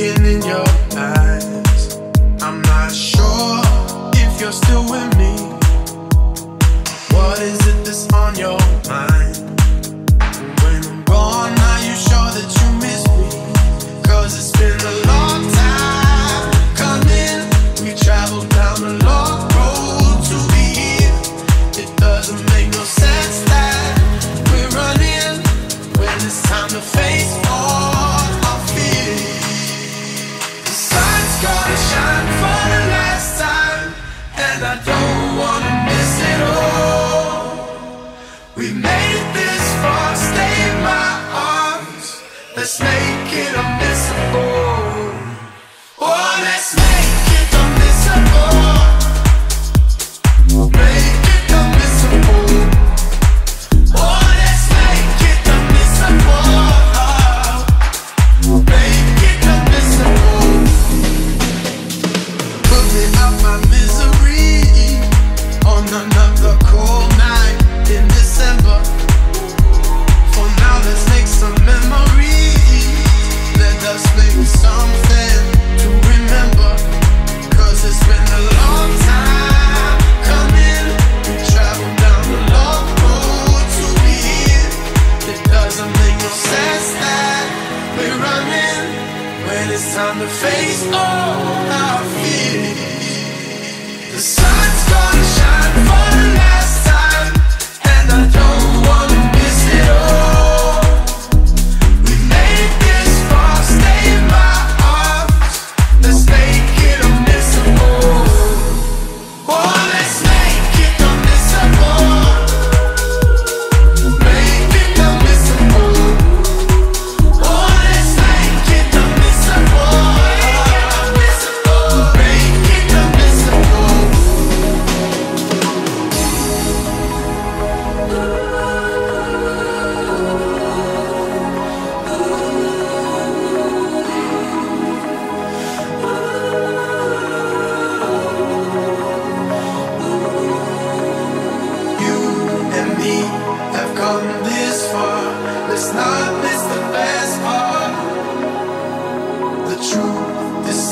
in your eyes. I'm not sure if you're still with me. What is it on your a snake in a mist. The sun's gonna shine for the night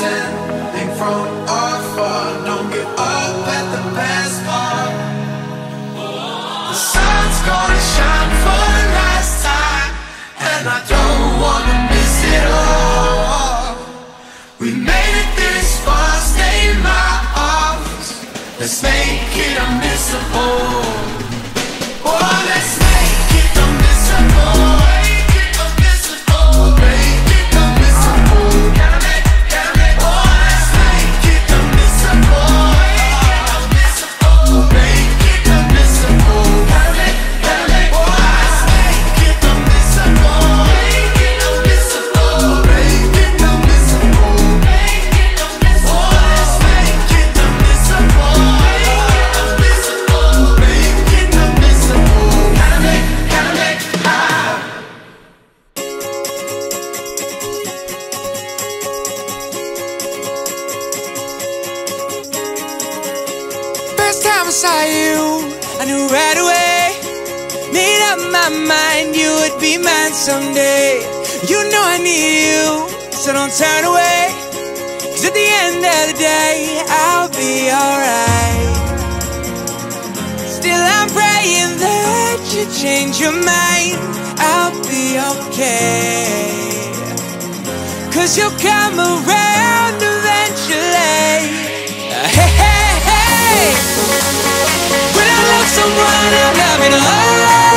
standing from afar. Don't give up at the best part. The sun's gonna shine for the last time, and I don't wanna miss it all. We made it this far, stay in my arms. Let's make it. a. time I saw you, I knew right away. Made up my mind you would be mine someday. You know I need you, so don't turn away. Cause at the end of the day, I'll be alright. Still, I'm praying that you change your mind. I'll be okay. Cause you'll come around eventually. Hey, hey, hey when I'm having a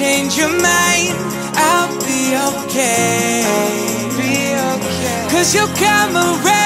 change your mind, I'll be okay. I'll be okay. Cause you'll come around.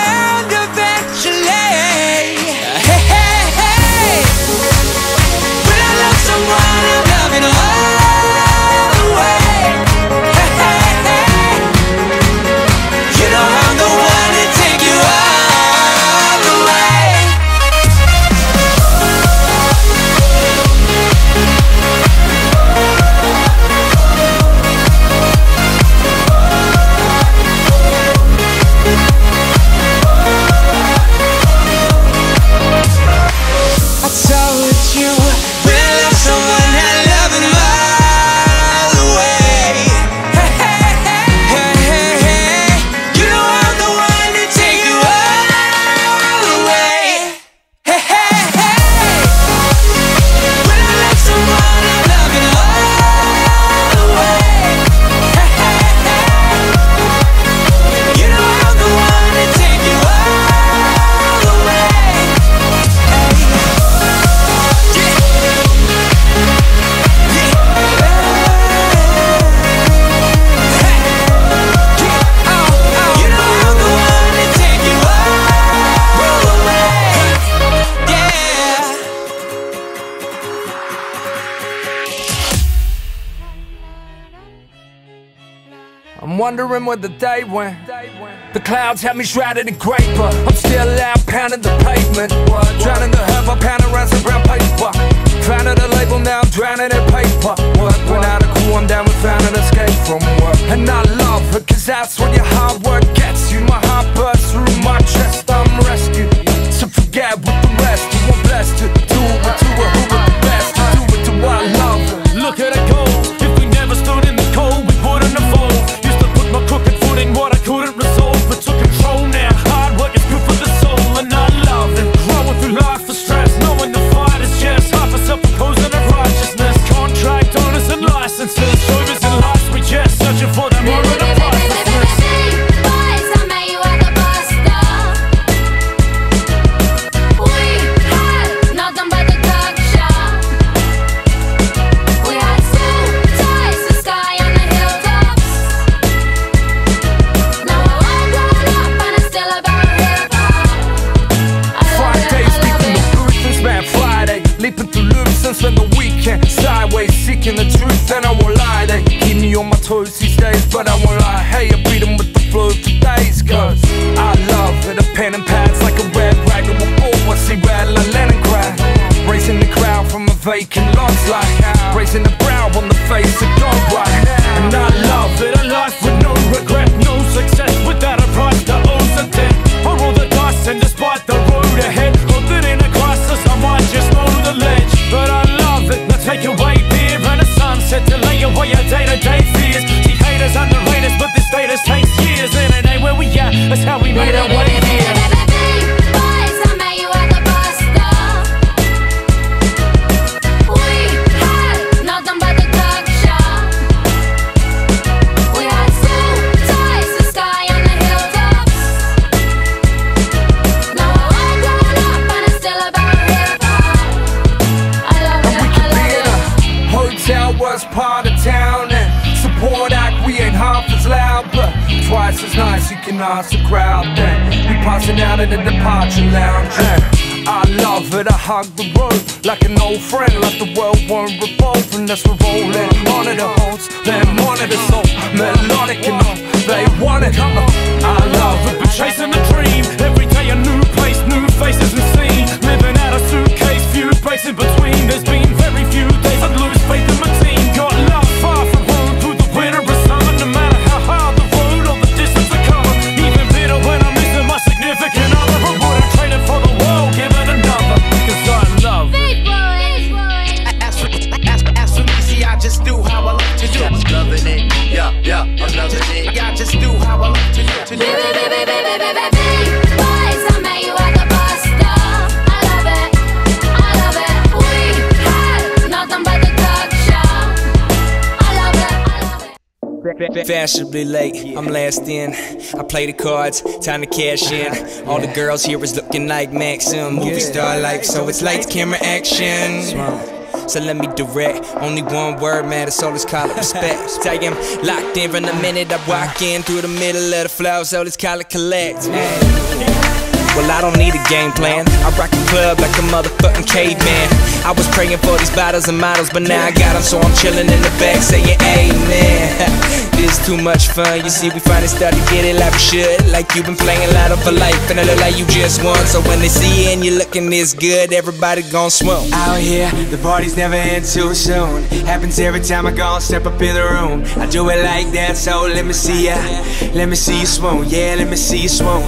Wondering where the day went. The clouds have me shrouded in but I'm still out pounding the pavement. Drowning the herb, I pound around some brown paper. Found a label, now I'm drowning in paper. Went out of cool, I'm down with found an escape from work. And I love it, cause that's what your hard work gets you. My heart bursts through my chest, I'm rescued. So forget what the rest do. I'm blessed to do it to it, toes these days But I won't lie, hey I beat 'em with the flow for days Cause I love it, a pen and pads like a red rag to a bull I see red like Leningrad Raising the crowd from a vacant lot like Raising the brow on the face of God right And I love it, a life with no regret, no success without a price that owes a debt. I roll the dice and despite the road ahead, that in a crisis I might just know the ledge. But I love it, now take away beer and a sunset to lay away your day-to-day fears. See as ask the crowd then we passing out in the departure lounge and I love it, I hug the road. Like an old friend, like the world won't revolve. Unless we're rolling. Monitor holds, then monitor. So melodic enough, they want it. I love it, Been chasing the dream. Every day a new place, new faces and scene Living out a suitcase, few breaks in between. There's been very few days I'd lose faith in my Fashionably late, I'm last in. I play the cards, time to cash in. All the girls here is looking like Maxim. Movie star life, so it's lights, camera, action. so let me direct. Only one word matters, so let's call it respect. Tell him locked in from the minute I walk in through the middle of the flow, so let's call it collect. Well, I don't need a game plan. I rock the club like a motherfucking caveman. I was praying for these bottles and models, but now I got them, so I'm chilling in the back saying amen. too much fun. You see, we finally started to get it like we should. Like you've been playing Lotto for life, and it look like you just won. So when they see you and you're looking this good, everybody gon' swoon. Out here, the party's never end too soon. Happens every time I go and step up in the room. I do it like that, so let me see ya. Let me see you swoon, yeah, let me see you swoon.